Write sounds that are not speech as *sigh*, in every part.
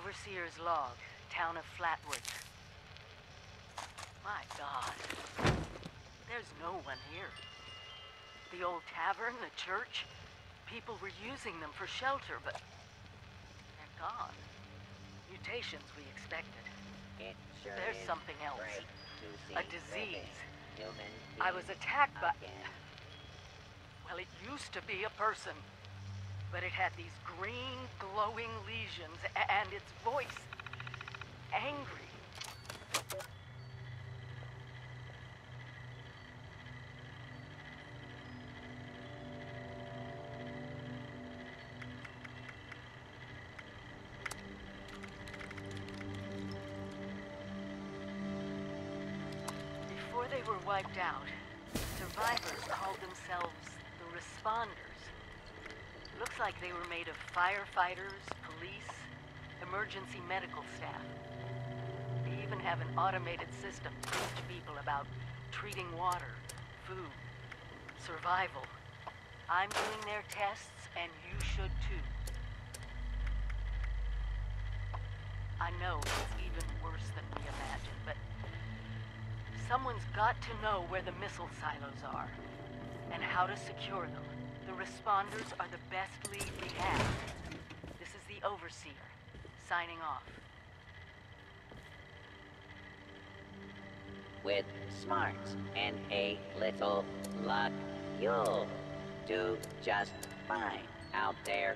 Overseer's log, town of Flatwoods. My god. There's no one here. The old tavern, the church, people were using them for shelter, but they're gone. Mutations we expected. Sure There's something else. great to see A disease. I was attacked by... Well, it used to be a person. But it had these green, glowing lesions, and its voice... angry. Before they were wiped out, survivors called themselves the Responders. Looks like they were made of firefighters, police, emergency medical staff. They even have an automated system to teach people about treating water, food, survival. I'm doing their tests, and you should too. I know it's even worse than we imagined, but Someone's got to know where the missile silos are and how to secure them. The responders are the best lead we have. This is the Overseer, signing off. With smarts and a little luck, you'll do just fine out there.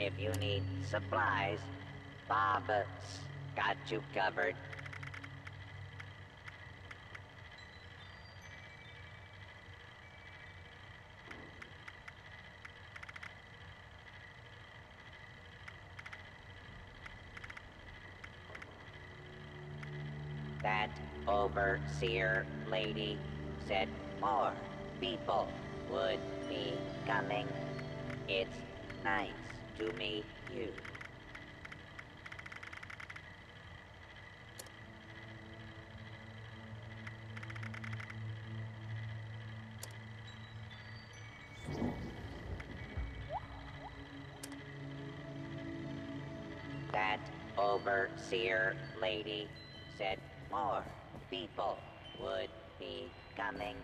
If you need supplies, Bob's got you covered. That overseer lady said more people would be coming. It's nice to meet you. That overseer lady said more people would be coming.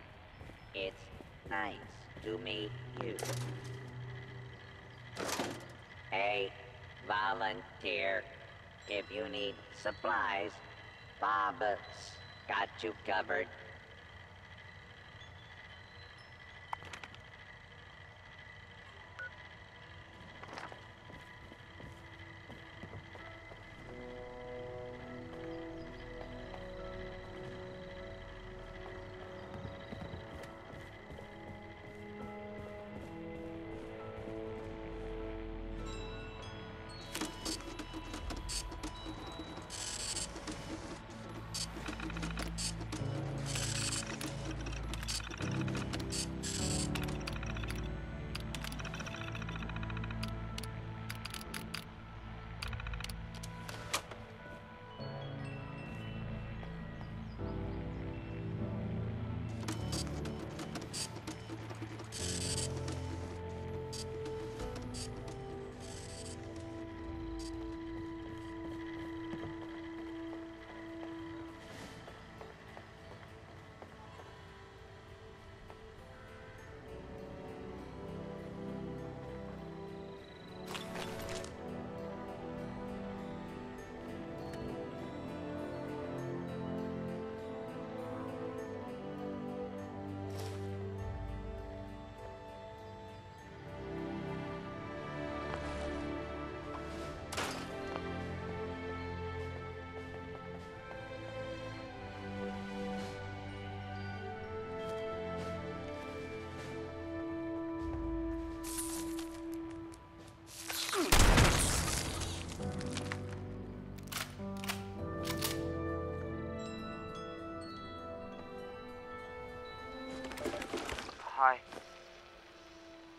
It's nice to meet you. Hey, volunteer. If you need supplies, Bob's got you covered.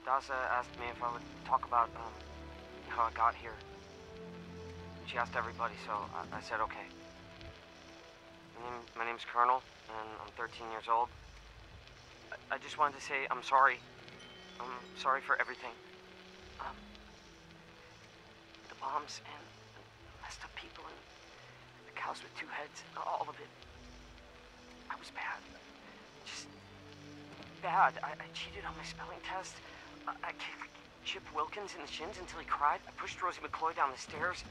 Dasa asked me if I would talk about um, how I got here. She asked everybody, so I, I said okay. My, name, my name's Colonel, and I'm 13 years old. I, I just wanted to say I'm sorry. I'm sorry for everything. Um, the bombs and the messed up people and the cows with two heads, all of it. I was bad. Just bad. I, I cheated on my spelling test. I, I kicked Chip Wilkins in the shins until he cried. I pushed Rosie McCloy down the stairs.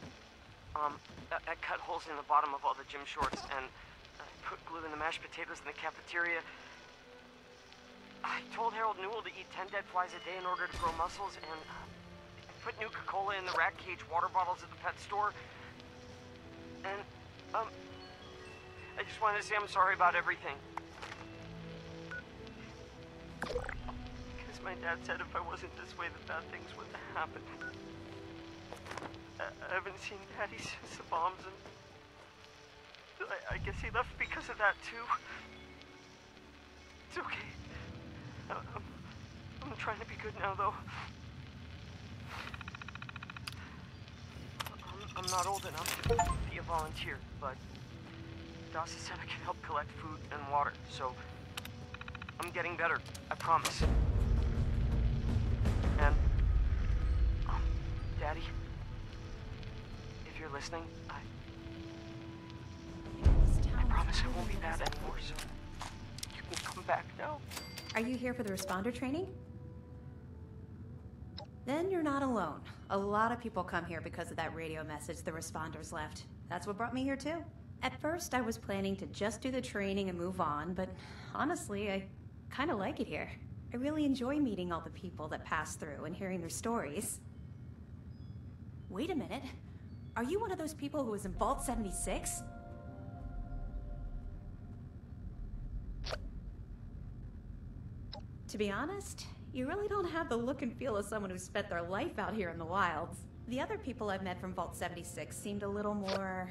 Um, I, I cut holes in the bottom of all the gym shorts and I put glue in the mashed potatoes in the cafeteria. I told Harold Newell to eat 10 dead flies a day in order to grow muscles, and uh, put Nuka-Cola in the rat cage water bottles at the pet store. And, um, I just wanted to say I'm sorry about everything. My dad said if I wasn't this way, that bad things wouldn't happen. I, haven't seen Daddy since the bombs, and I, I guess he left because of that, too. It's okay. I'm, I'm trying to be good now, though. I'm, I'm not old enough to be a volunteer, but Dawson said I can help collect food and water, so I'm getting better. I promise. Daddy, if you're listening, I, I promise I won't be bad anymore, so you can come back now. Are you here for the responder training? Then you're not alone. A lot of people come here because of that radio message the responders left. That's what brought me here too. At first, I was planning to just do the training and move on, but honestly, I kind of like it here. I really enjoy meeting all the people that pass through and hearing their stories. Wait a minute. Are you one of those people who was in Vault 76? To be honest, you really don't have the look and feel of someone who spent their life out here in the wilds. The other people I've met from Vault 76 seemed a little more.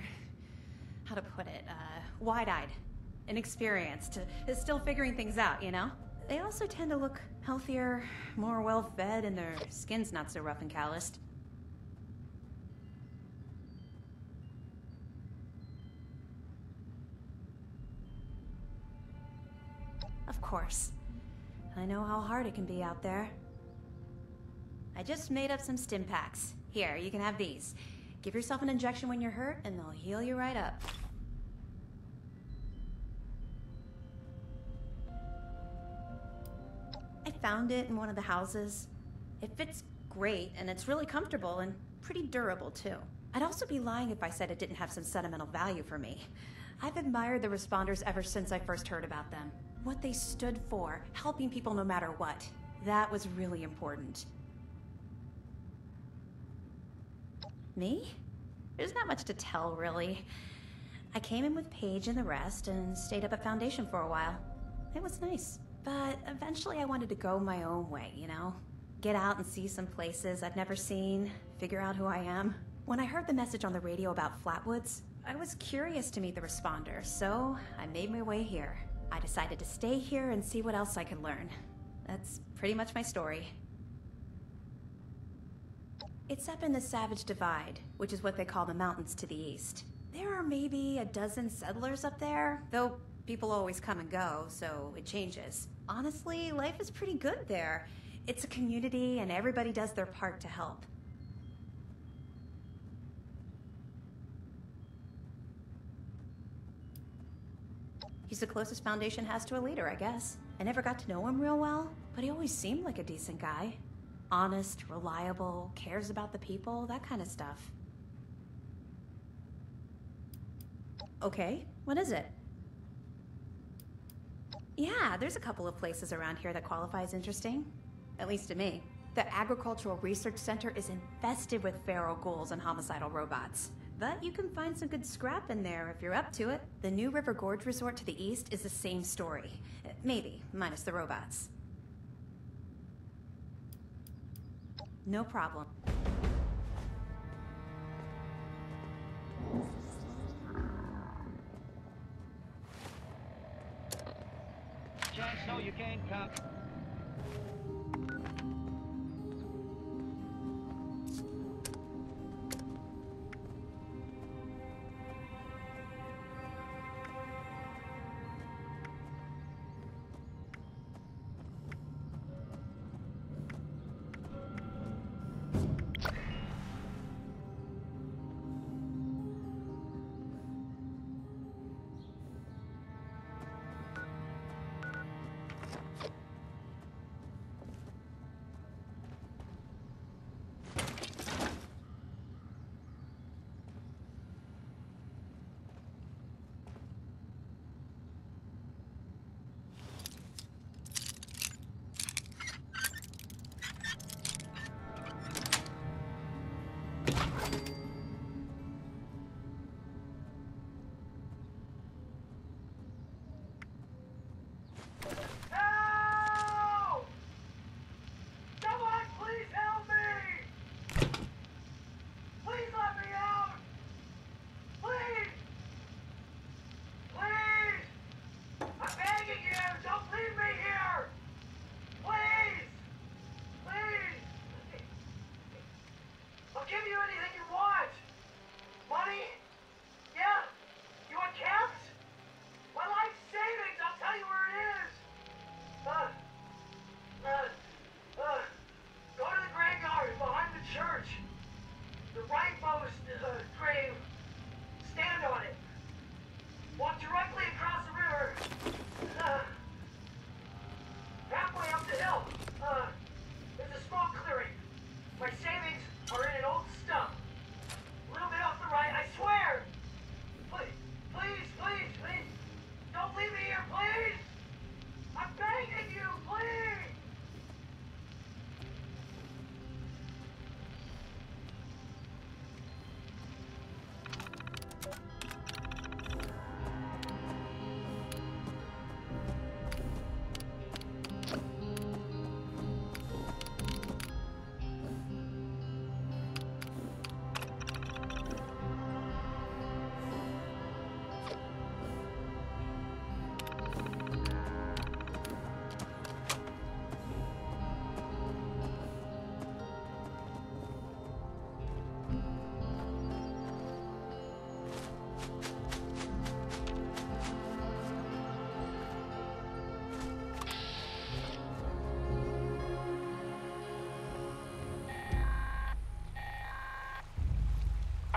how to put it? Uh, wide eyed, inexperienced, uh, still figuring things out, you know? They also tend to look healthier, more well fed, and their skin's not so rough and calloused. Course. I know how hard it can be out there. I just made up some stim packs. Here, you can have these. Give yourself an injection when you're hurt, and they'll heal you right up. I found it in one of the houses. It fits great, and it's really comfortable and pretty durable, too. I'd also be lying if I said it didn't have some sentimental value for me. I've admired the responders ever since I first heard about them. What they stood for, helping people no matter what. That was really important. Me? There's not much to tell, really. I came in with Paige and the rest and stayed up at Foundation for a while. It was nice. But eventually I wanted to go my own way, you know? Get out and see some places I've never seen, figure out who I am. When I heard the message on the radio about Flatwoods, I was curious to meet the responder, so I made my way here. I decided to stay here and see what else I could learn. That's pretty much my story. It's up in the Savage Divide, which is what they call the mountains to the east. There are maybe a dozen settlers up there, though people always come and go, so it changes. Honestly, life is pretty good there. It's a community and everybody does their part to help. He's the closest Foundation has to a leader, I guess. I never got to know him real well, but he always seemed like a decent guy. Honest, reliable, cares about the people, that kind of stuff. Okay, what is it? Yeah, there's a couple of places around here that qualify as interesting. At least to me. The Agricultural Research Center is infested with feral ghouls and homicidal robots. But you can find some good scrap in there if you're up to it. The new River Gorge Resort to the east is the same story. Uh, maybe, minus the robots. No problem. Chance, no, you can't come. I'll give you anything you want.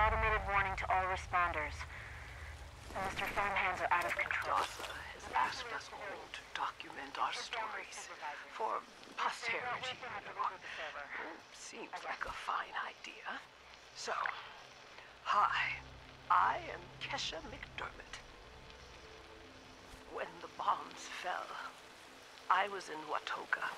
Warning to all responders. Mr. Farmhands are out of control. DARPA has asked us all to document our stories for posterity. Hmm, seems like a fine idea. So, hi, I am Kesha McDermott. When the bombs fell, I was in Watoga,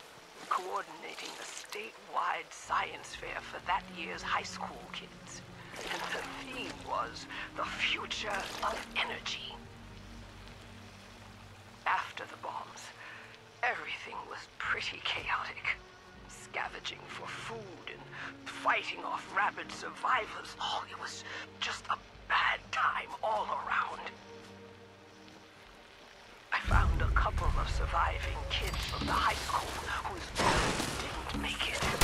coordinating the statewide science fair for that year's high school kids. And the theme was the future of energy. After the bombs, everything was pretty chaotic. Scavenging for food and fighting off rabid survivors. Oh, it was just a bad time all around. I found a couple of surviving kids from the high school whose parents didn't make it.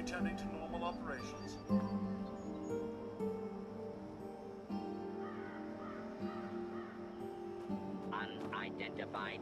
Returning to normal operations. Unidentified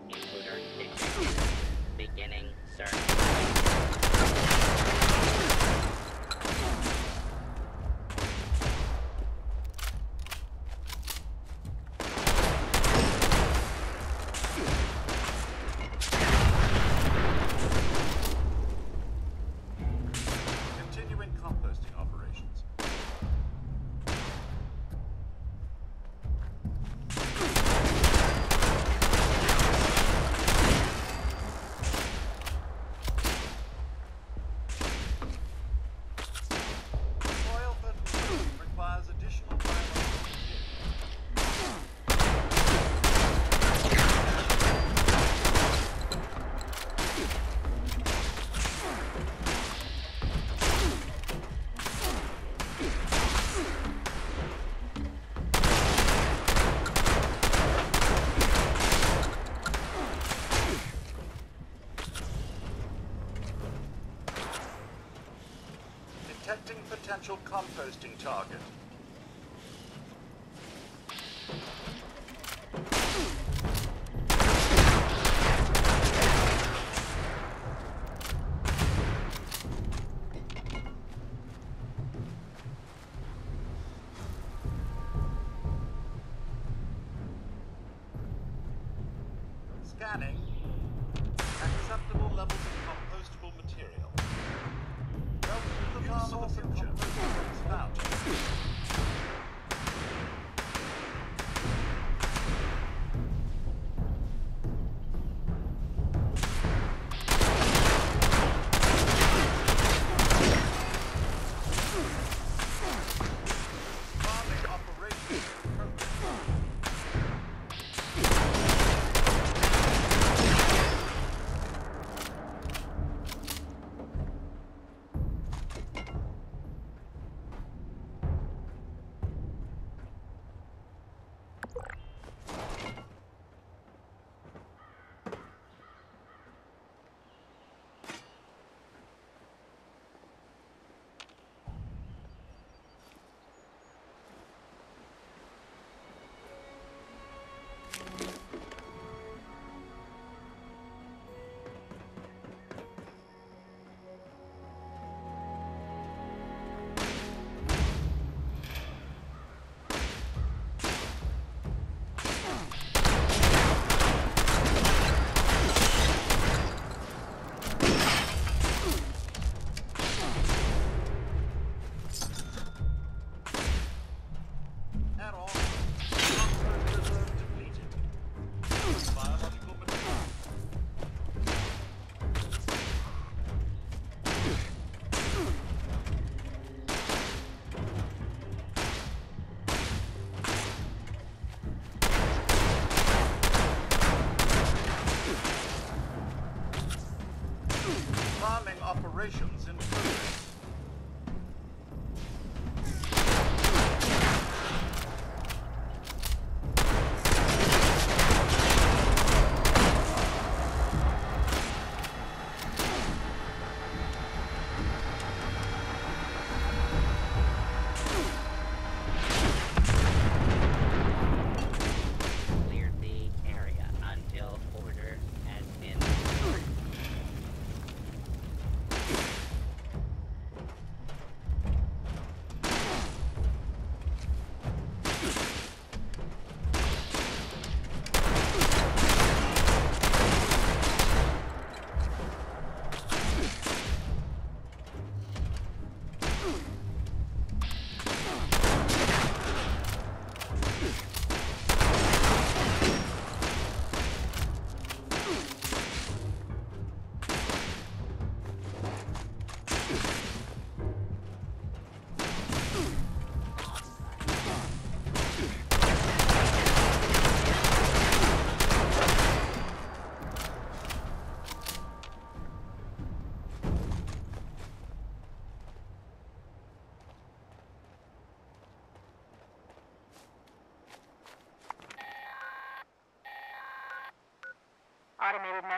Potential composting target.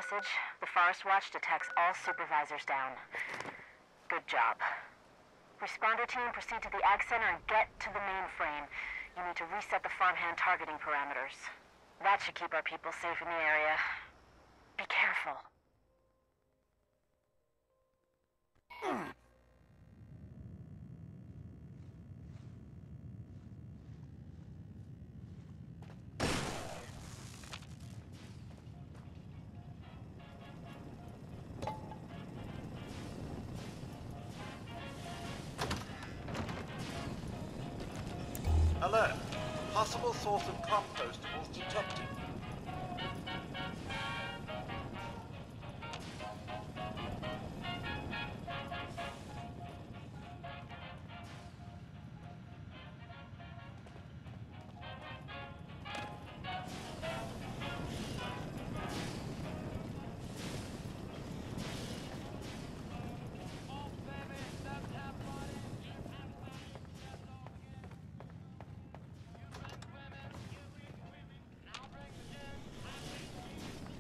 Message. The Forest Watch detects all supervisors down. Good job. Responder team, proceed to the Ag Center and get to the mainframe. You need to reset the farmhand targeting parameters. That should keep our people safe in the area. Source of compostables detected.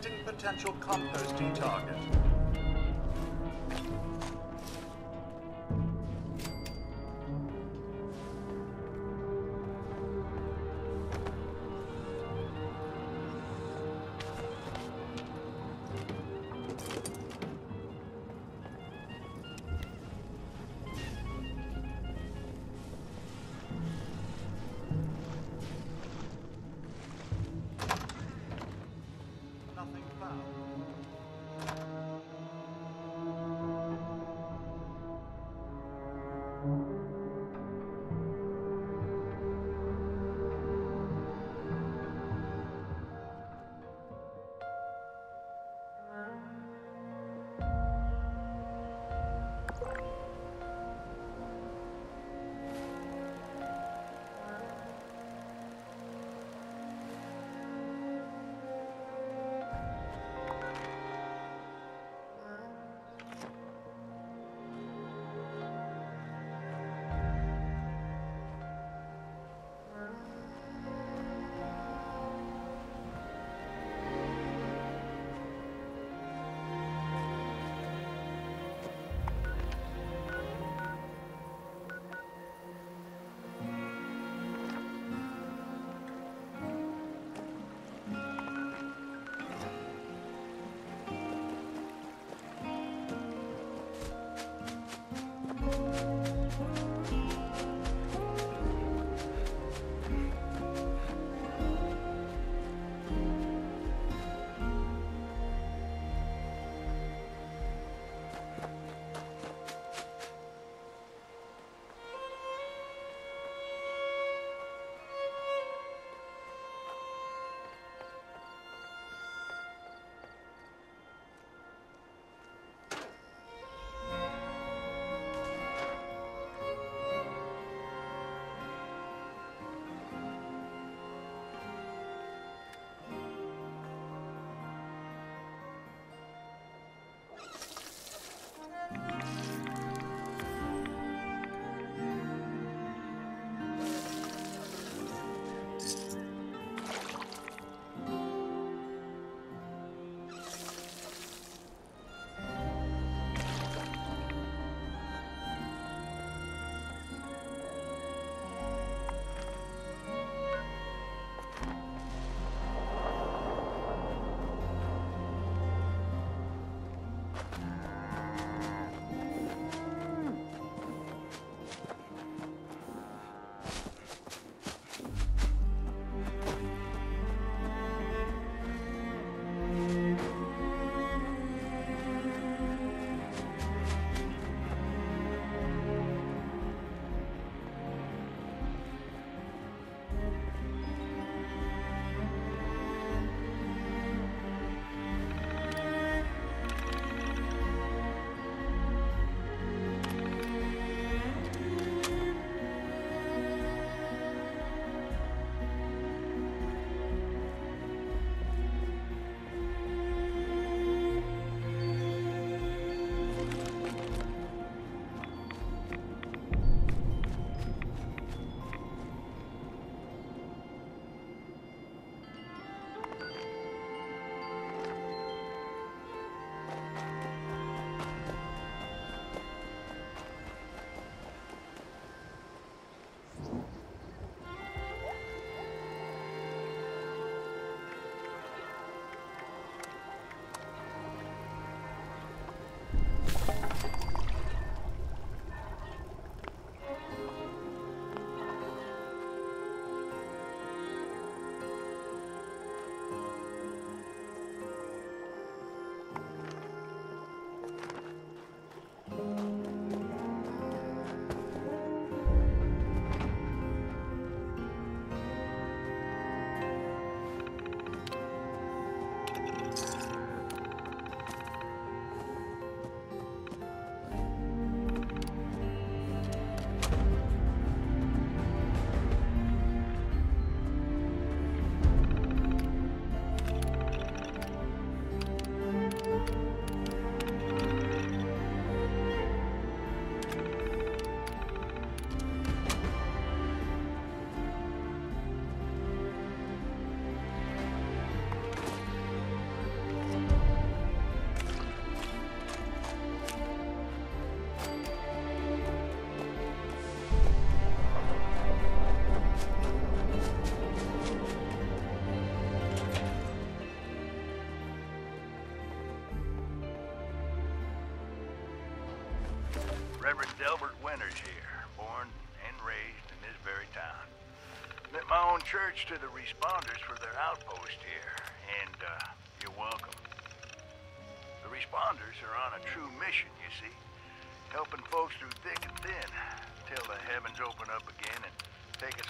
Detecting potential composting target.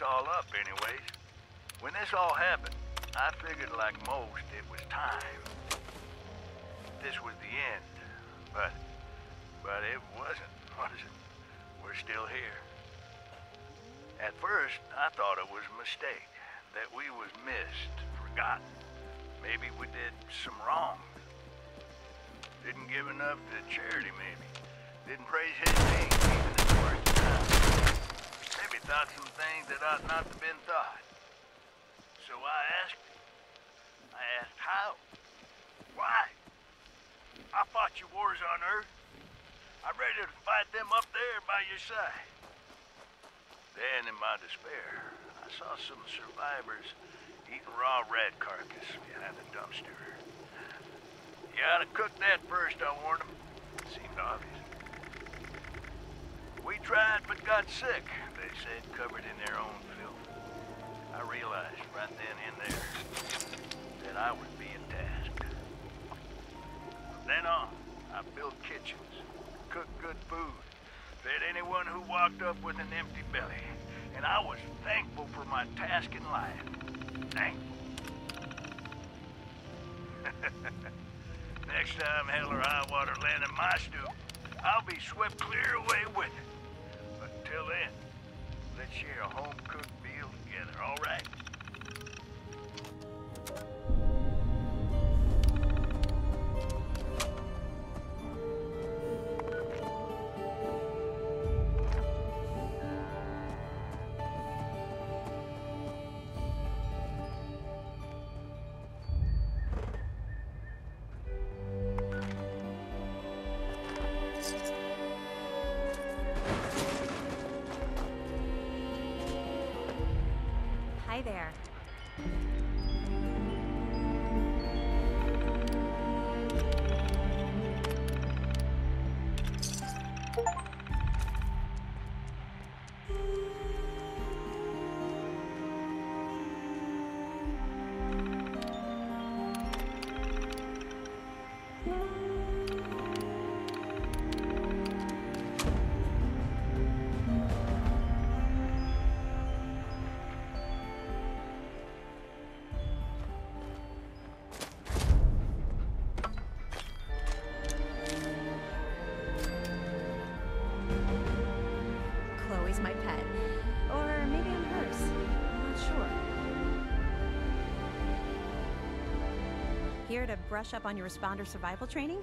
All up anyways. When this all happened, I figured like most it was time. This was the end, but, but it wasn't, *laughs* was it? We're still here. At first, I thought it was a mistake, that we was missed, forgotten. Maybe we did some wrong. Didn't give enough to charity, maybe. Didn't praise his name, even in the worst times. Maybe thought some things that ought not to been thought. So I asked. I asked how. Why? I fought your wars on Earth. I'm ready to fight them up there by your side. Then, in my despair, I saw some survivors eating raw rat carcass behind a dumpster. You ought to cook that first, I warned them. Seemed obvious. We tried but got sick, they said, covered in their own filth. I realized right then and there that I was being tasked. From then on, I built kitchens, cooked good food, fed anyone who walked up with an empty belly. And I was thankful for my task in life. Thankful. *laughs* Next time hell or high water land in my stoop, I'll be swept clear away with it. Until then, let's share a home-cooked meal together, all right? There. Here to brush up on your responder survival training?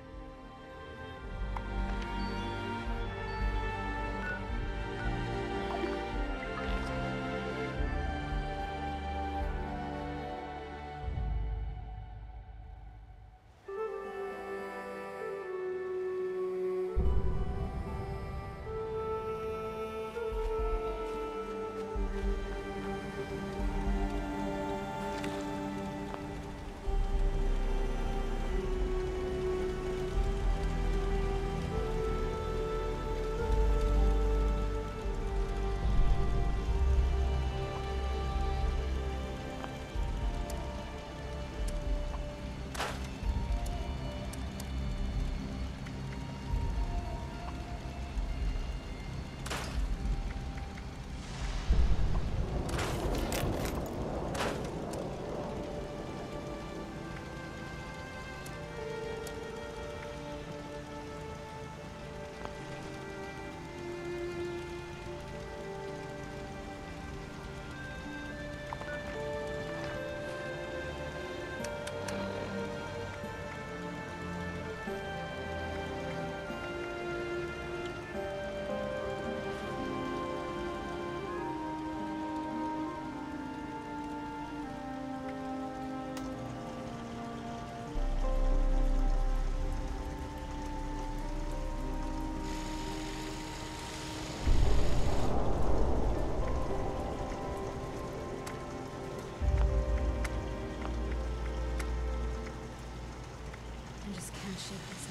I just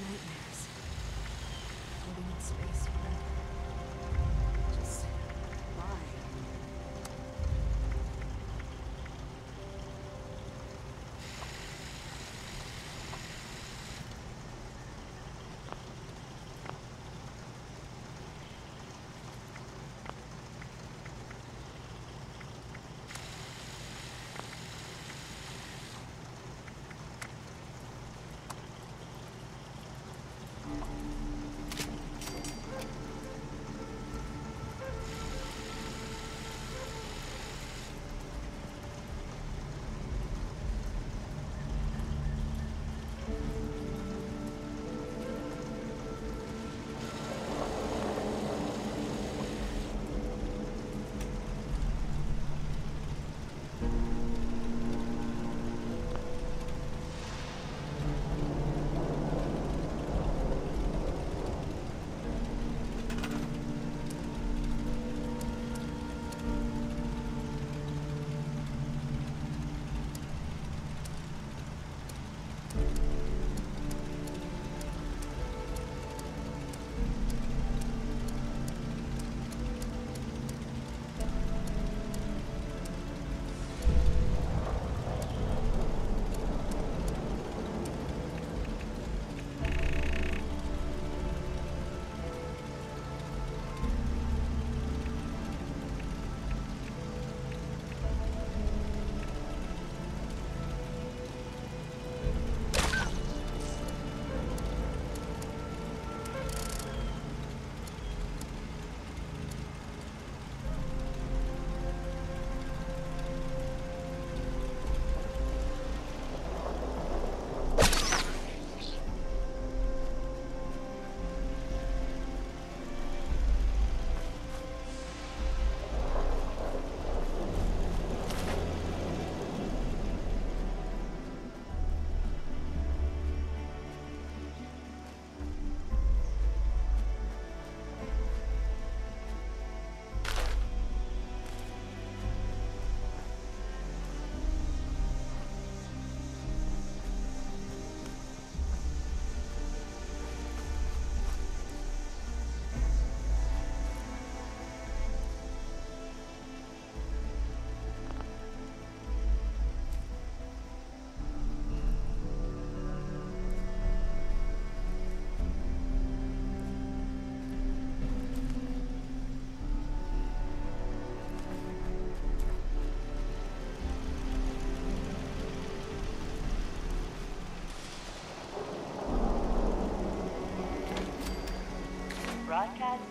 podcast.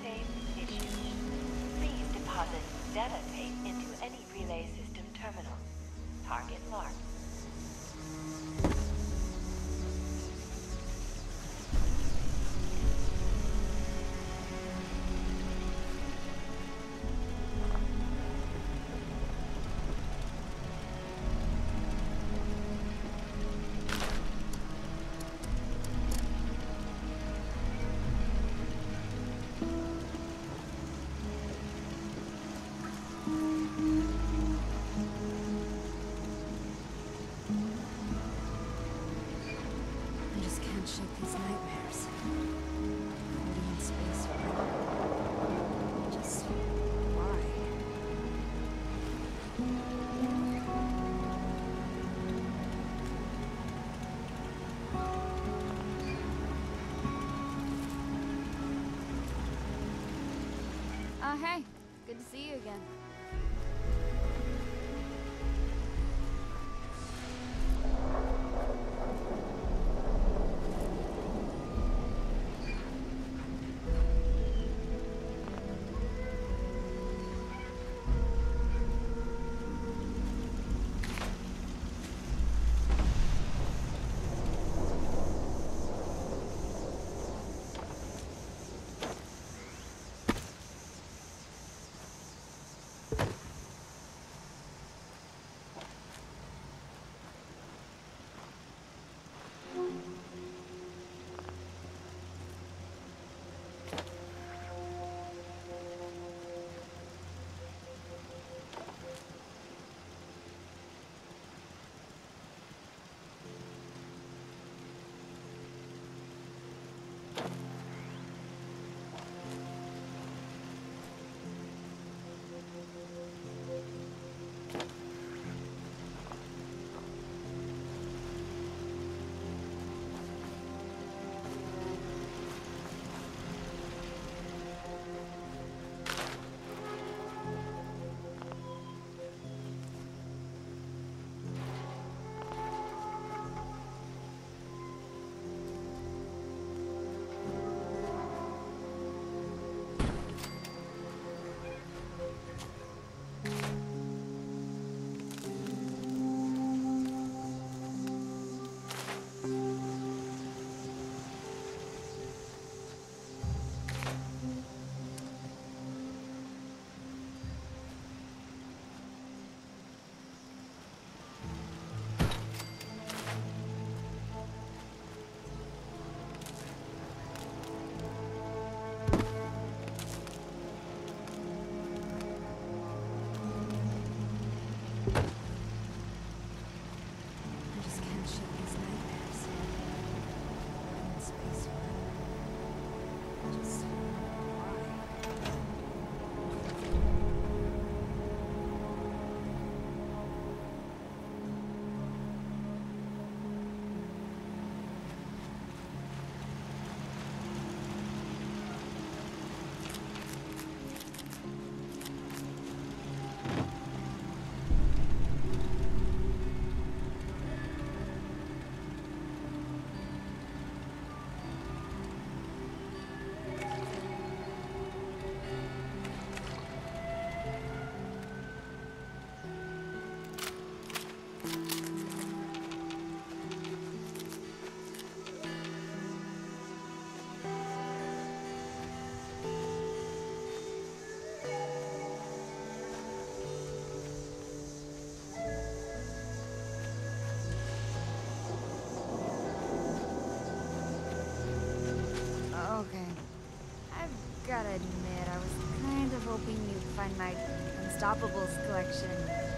Hey. Good to see you again. Unstoppables collection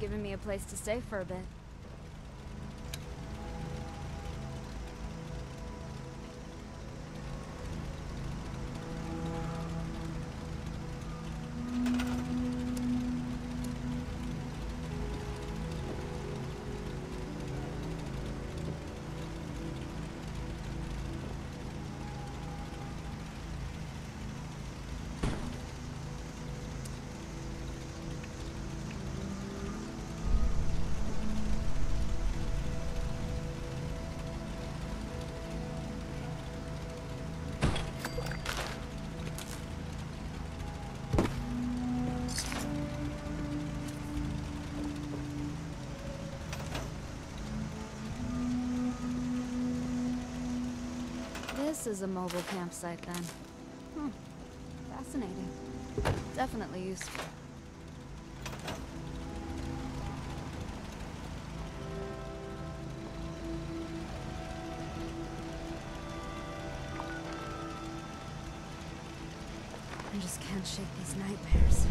giving me a place to stay for a bit. This is a mobile campsite then. Hmm. Fascinating. Definitely useful. I just can't shake these nightmares.